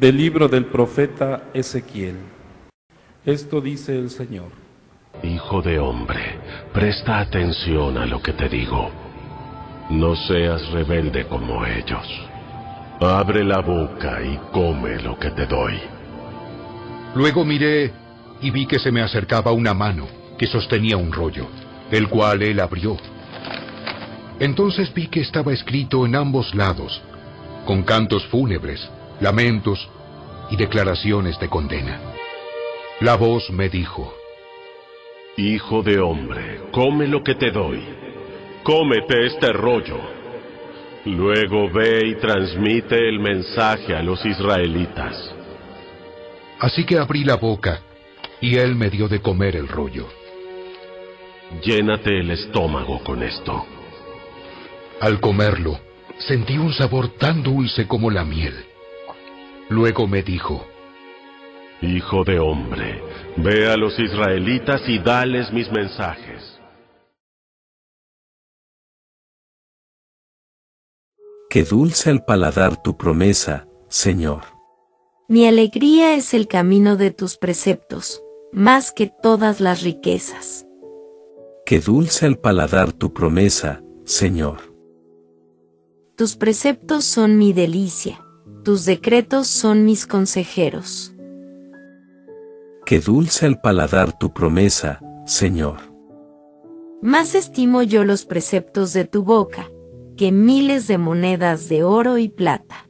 Del libro del profeta Ezequiel. Esto dice el Señor. Hijo de hombre, presta atención a lo que te digo. No seas rebelde como ellos. Abre la boca y come lo que te doy. Luego miré y vi que se me acercaba una mano que sostenía un rollo, el cual él abrió. Entonces vi que estaba escrito en ambos lados, con cantos fúnebres, lamentos y declaraciones de condena. La voz me dijo, Hijo de hombre, come lo que te doy. Cómete este rollo. Luego ve y transmite el mensaje a los israelitas. Así que abrí la boca y él me dio de comer el rollo. Llénate el estómago con esto. Al comerlo, sentí un sabor tan dulce como la miel. Luego me dijo, Hijo de hombre, ve a los israelitas y dales mis mensajes. Qué dulce al paladar tu promesa, Señor. Mi alegría es el camino de tus preceptos, más que todas las riquezas. Qué dulce al paladar tu promesa, Señor. Tus preceptos son mi delicia, tus decretos son mis consejeros. Qué dulce al paladar tu promesa, Señor. Más estimo yo los preceptos de tu boca, que miles de monedas de oro y plata.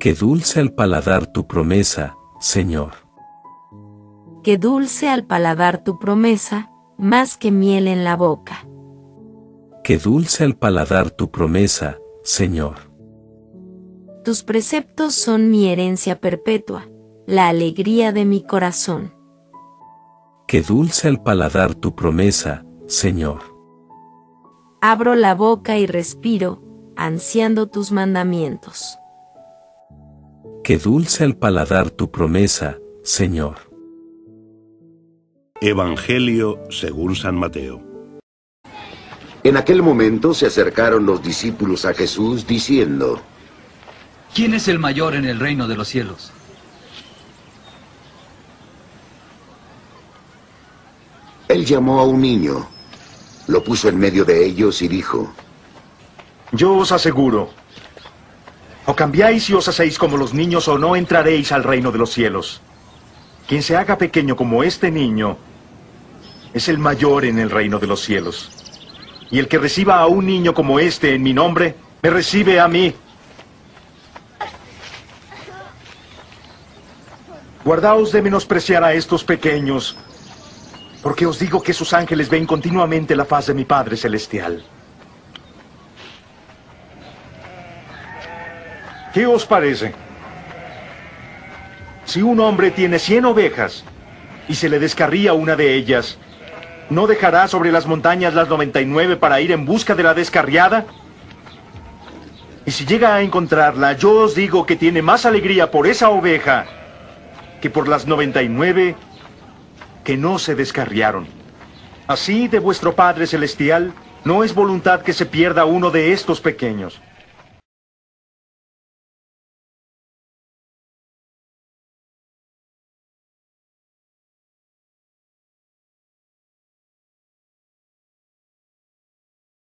Qué dulce al paladar tu promesa, Señor. Qué dulce al paladar tu promesa, más que miel en la boca. Qué dulce al paladar tu promesa, Señor. Tus preceptos son mi herencia perpetua, la alegría de mi corazón. Qué dulce al paladar tu promesa, Señor. Abro la boca y respiro, ansiando tus mandamientos. Qué dulce al paladar tu promesa, Señor. Evangelio según San Mateo. En aquel momento se acercaron los discípulos a Jesús diciendo, ¿Quién es el mayor en el reino de los cielos? Él llamó a un niño, lo puso en medio de ellos y dijo, Yo os aseguro, o cambiáis y os hacéis como los niños o no entraréis al reino de los cielos. Quien se haga pequeño como este niño es el mayor en el reino de los cielos. Y el que reciba a un niño como este en mi nombre, me recibe a mí. Guardaos de menospreciar a estos pequeños, porque os digo que sus ángeles ven continuamente la faz de mi Padre Celestial. ¿Qué os parece? Si un hombre tiene cien ovejas y se le descarría una de ellas, ¿no dejará sobre las montañas las 99 para ir en busca de la descarriada? Y si llega a encontrarla, yo os digo que tiene más alegría por esa oveja que por las 99 que no se descarriaron. Así de vuestro Padre Celestial no es voluntad que se pierda uno de estos pequeños.